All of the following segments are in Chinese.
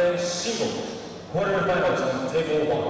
Cafe Shingle, quarterfinals on table one.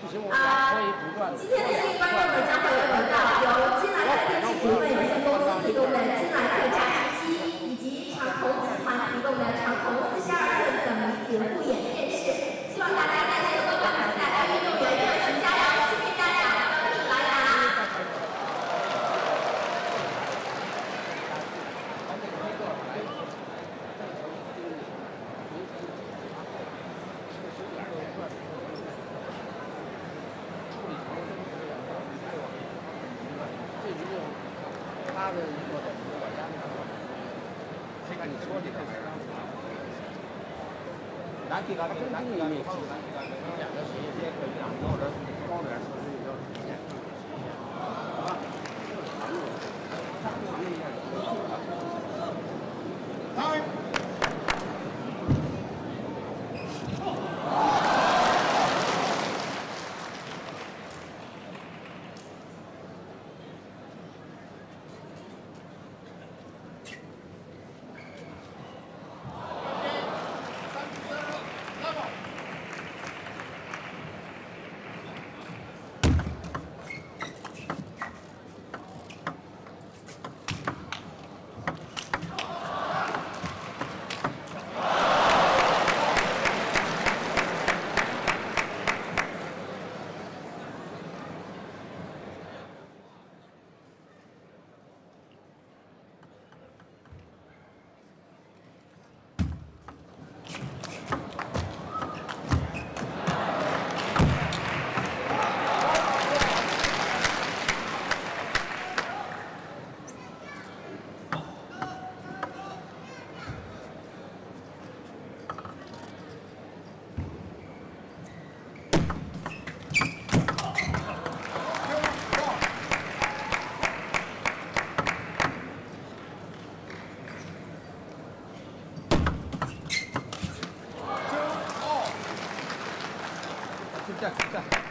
不行我们俩可以不断的。的一个的。一个？管家那，地嘎的，南地嘎的。来た来た。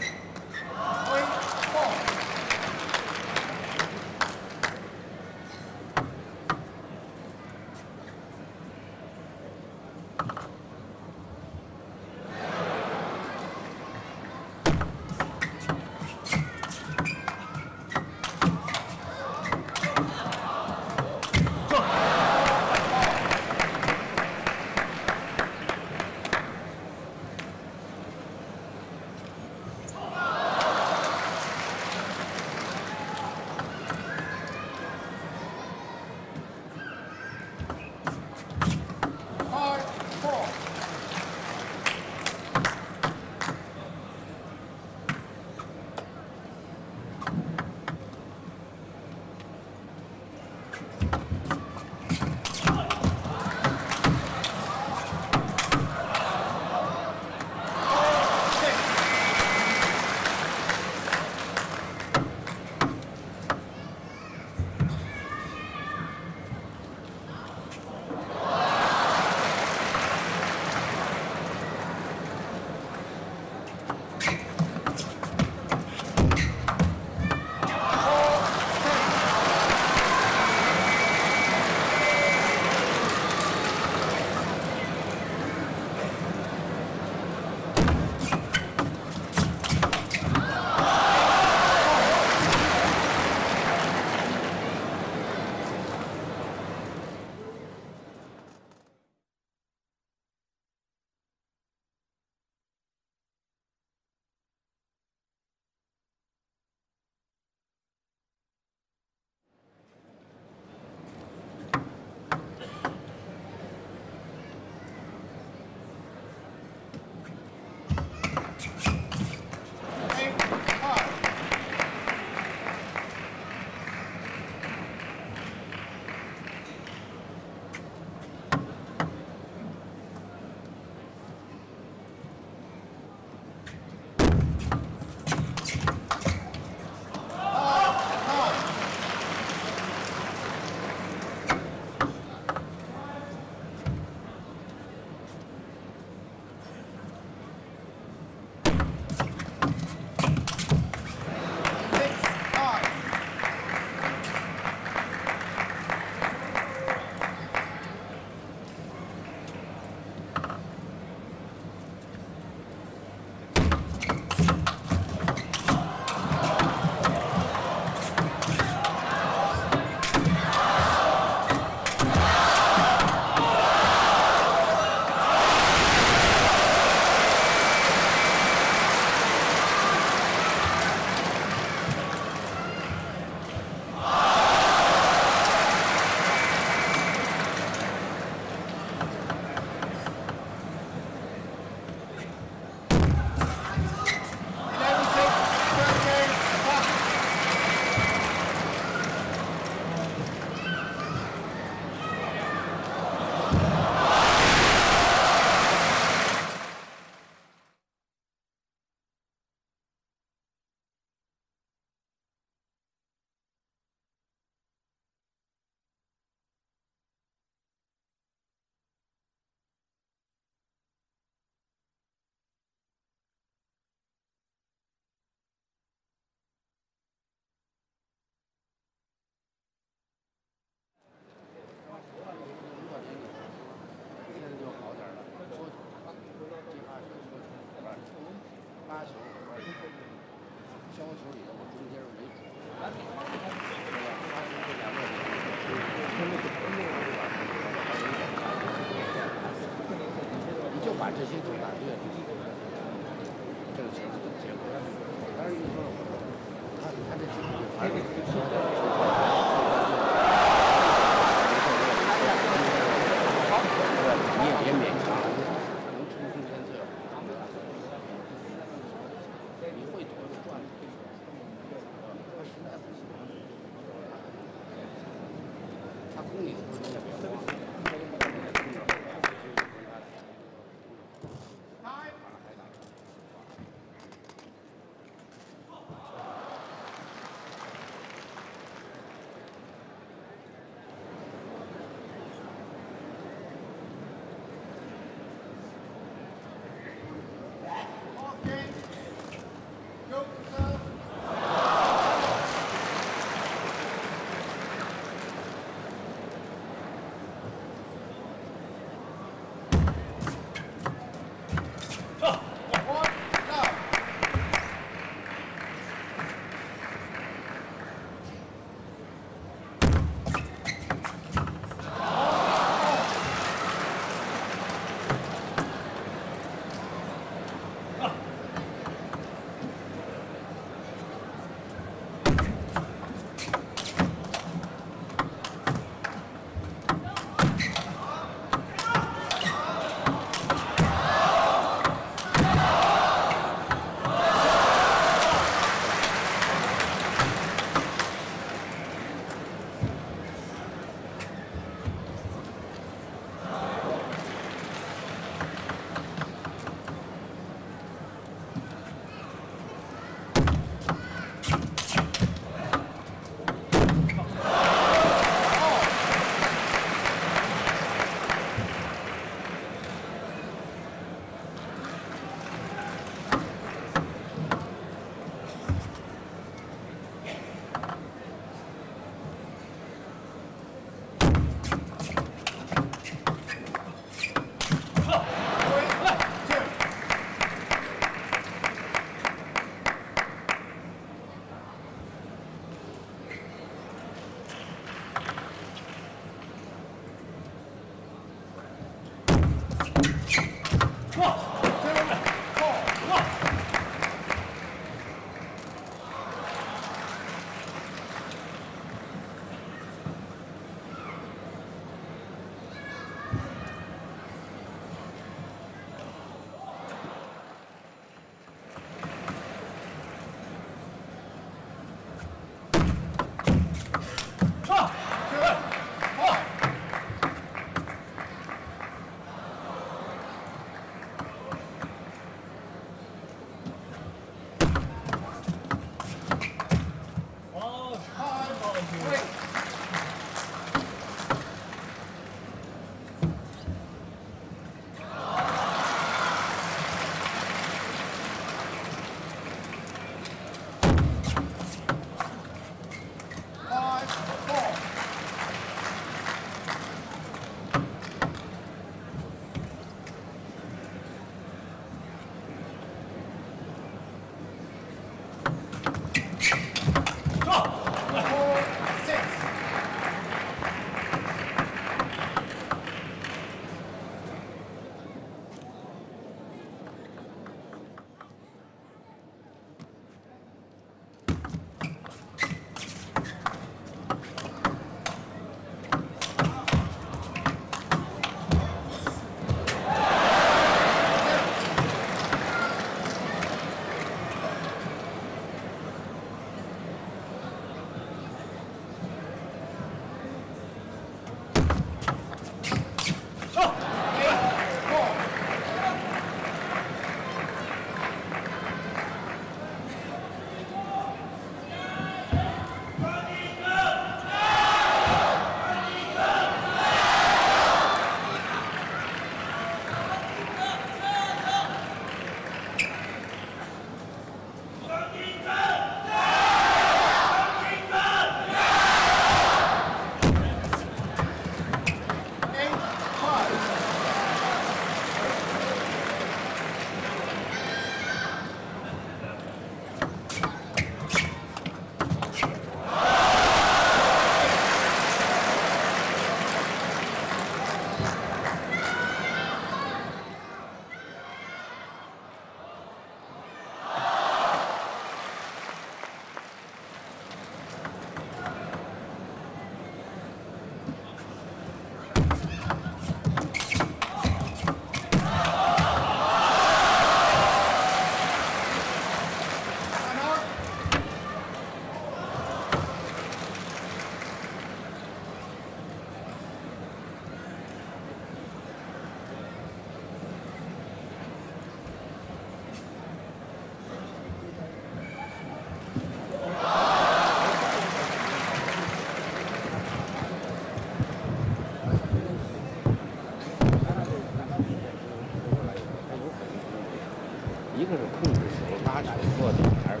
制手拉球落点还是。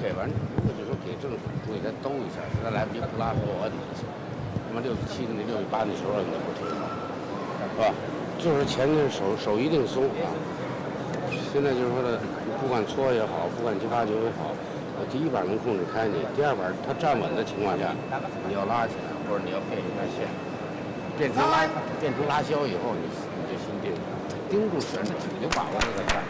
给完，如果就说给政府，注意再兜一下，实在来不及不拉手，我摁一下。他妈六比七的那六比八那球摁的不挺好，是吧？就是前面手手一定松啊。现在就是说的，不管搓也好，不管接发球也好，第一板能控制开你，第二板它站稳的情况下，你要拉起来，或者你要变一下线，变成拉变成拉削以后，你你就心定，盯住旋转，你就把握这个站。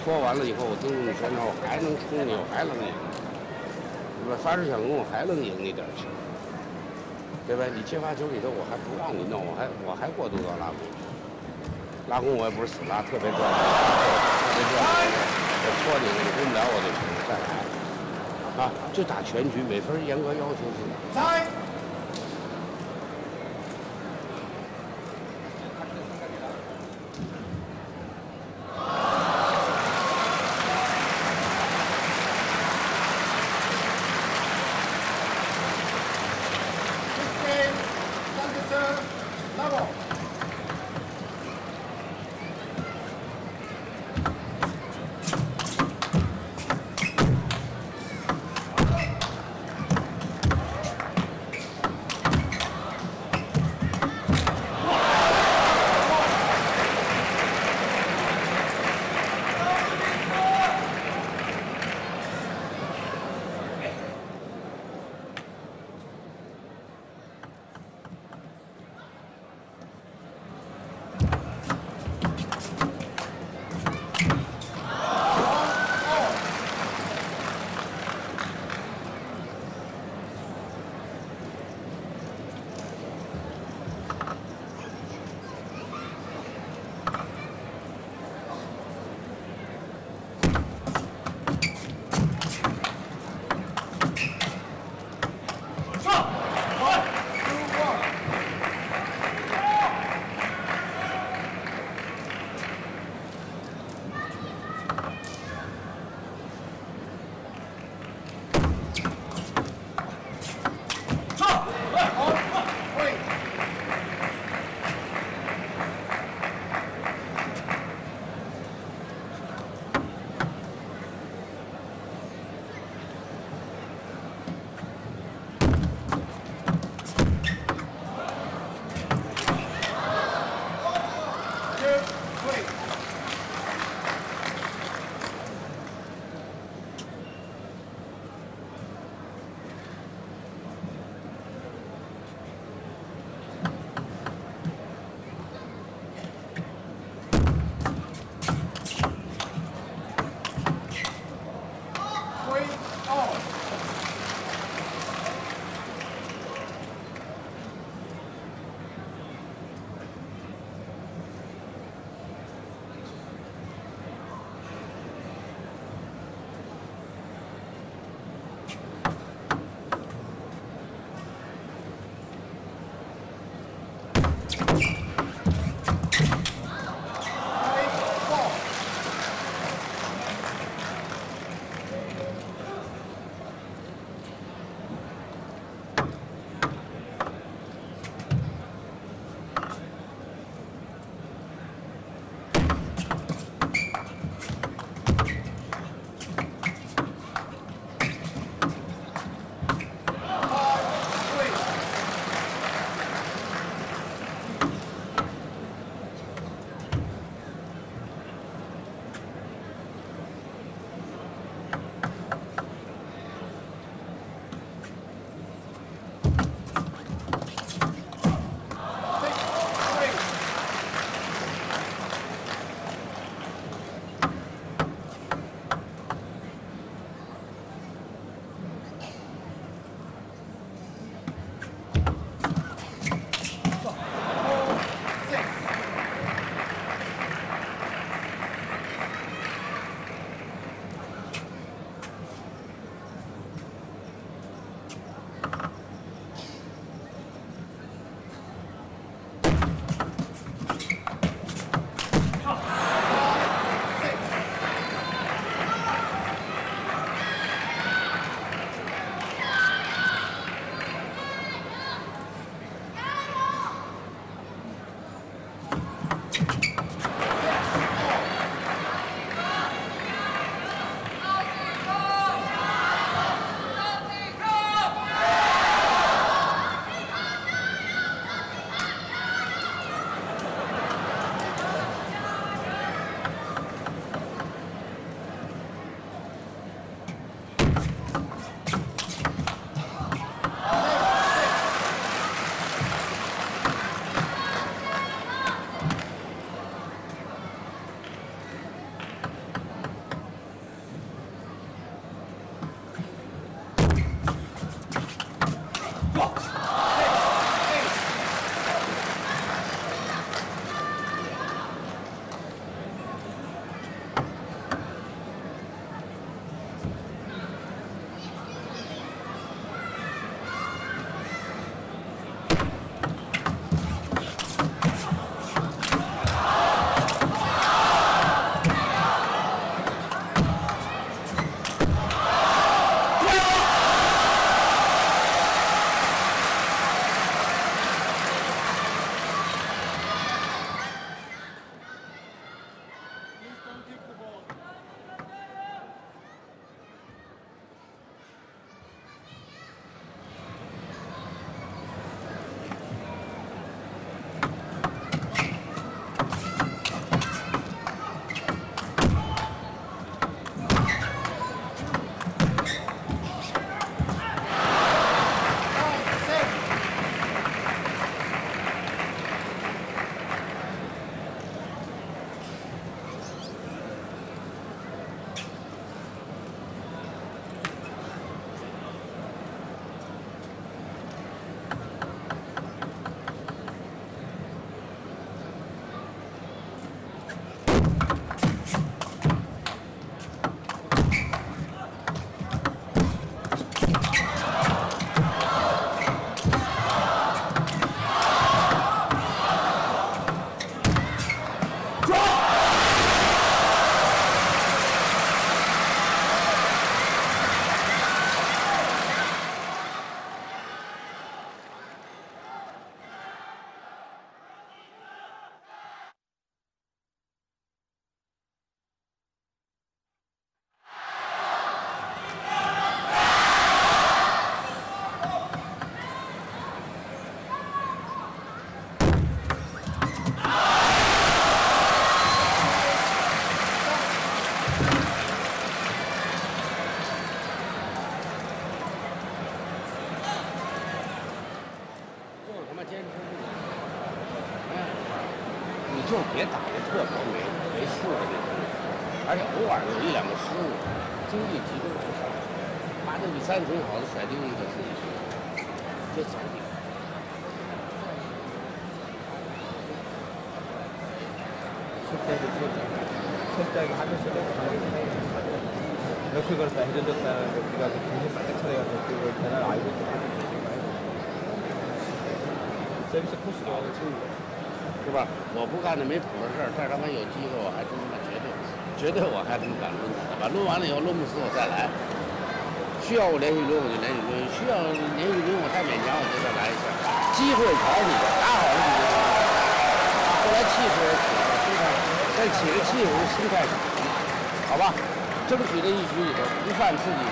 搓完了以后，我盯住你拳头，我还能冲你，我还能赢，我？发誓想跟，我还能赢你点球，对吧？你接发球里头，我还不让你弄，我还我还过渡到拉弓，拉弓我也不是死拉，特别转，特别转，我搓你，你攻不了我就，再来，啊，就打全局，每分严格要求是。就把这比赛挺好的甩丢一个自己去，这小点。 실제로 철저하게 하면서 이렇게 걸었다 해줬다는 거 우리가 그 정신 바짝 차려가지고 그걸 대날 알고 있다 서비스 코스가 지금 是吧？我不干那没谱的事儿，这儿他妈有机会，我还真他妈绝对，绝对我还真敢抡他把抡完了以后抡不死我再来。 需要我连续抡我就连续抡，需要连续抡我太勉强我就再来一下。机会找你的，打好了你就。后来气势起来了，心态，但起个气势心态少，好吧？争取这一局里头不犯自己。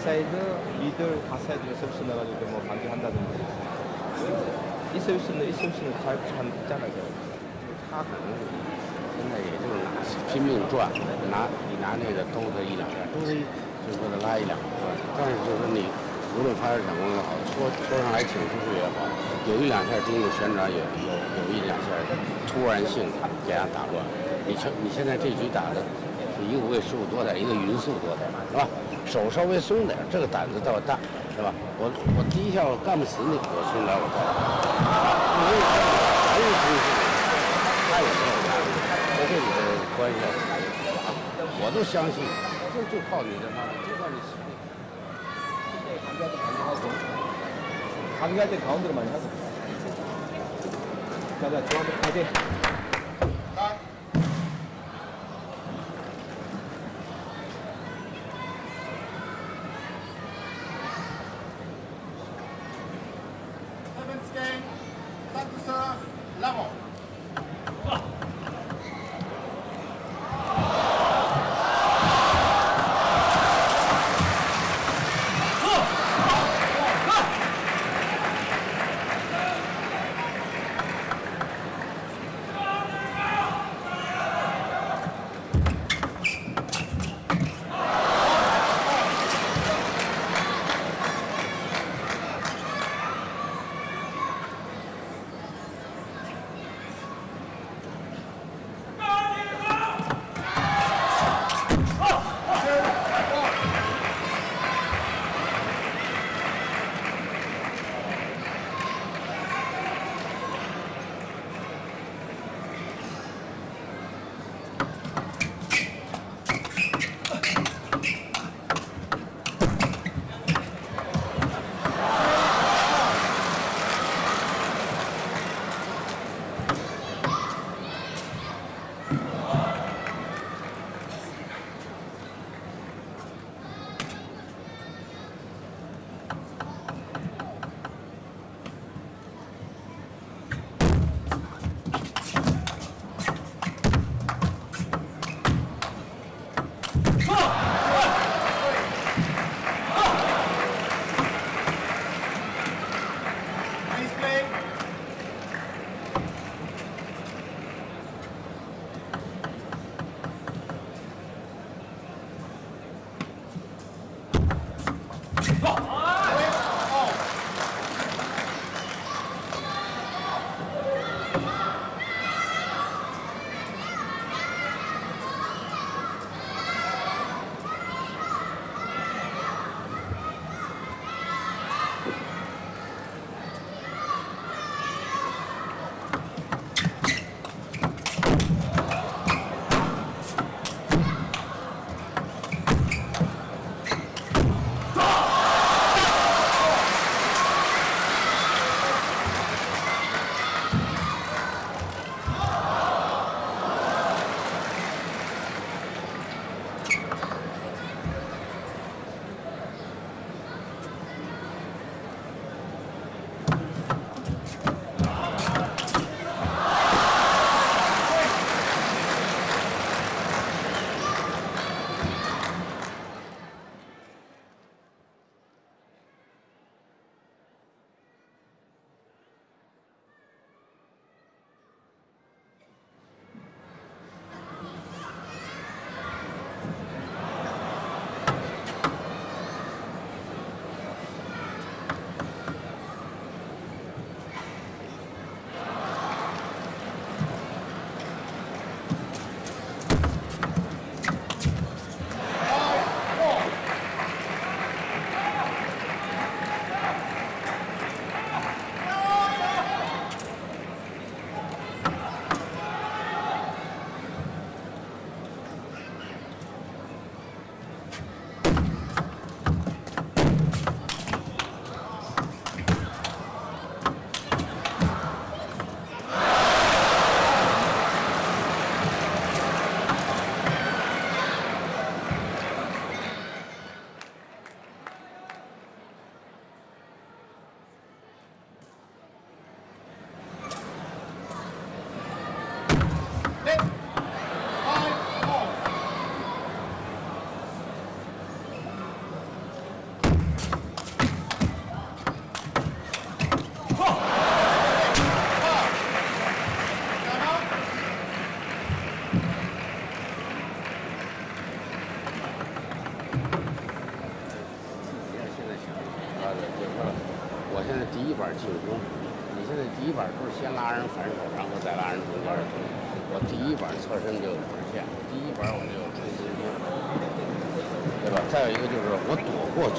사이드, 미들, 가사이드 서비스 넣어가지고 뭐 반격한다든지. 이 서비스는 이 서비스는 잘 했잖아요. 他可能现在也就是拿拼命赚，拿你拿那个兜他一两下，兜他一就说他拉一两下，但是就是你无论发射成功也好，戳戳上来挺出去也好，有一两下中路旋转有有有一两下突然性他给他打乱。你瞧你现在这局打的是一个无畏十五多点，一个匀速多点，是吧？ 手稍微松点，这个胆子倒大，是吧？我我第一下我干不死你，我松点我倒大，因为还是同时。他也没有压力，和这里的关系还是挺好。我都相信，就就靠你这妈妈，就靠你实力。 관계할 때 관계하고, 관계할 때 가운데로 많이 하고. 자, 자, 중앙대 파이팅.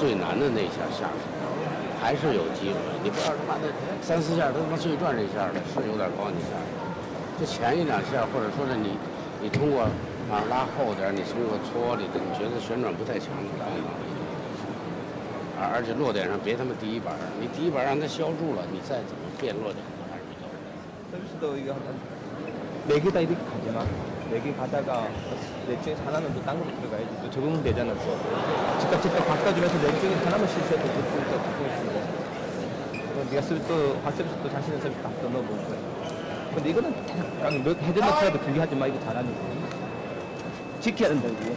最难的那一下下还是有机会。你不要把的三四下都他妈最转这下的是有点高你下就前一两下或者说是你你通过啊拉后点你通过搓里的你觉得旋转不太强你可以而而且落点上别他妈第一板你第一板让它消住了你再怎么变落点都还是比较每个带一个口吗？ 4개 가다가 넷 중에 하나는 또딴 곳로 들어가야지 또 적응 되잖아 즉각 즉각 바꿔주면서 넷 중에 하나만 실수해도 그때부터 적응했습니다. 그럼 네가 쓸또 화습에서 또 자신의 섭이 딱 넣어보는 거야. 근데 이거는 그냥 몇 헤드너트라도 길게 하지 마 이거 잘하니까. 지켜야 된다 이거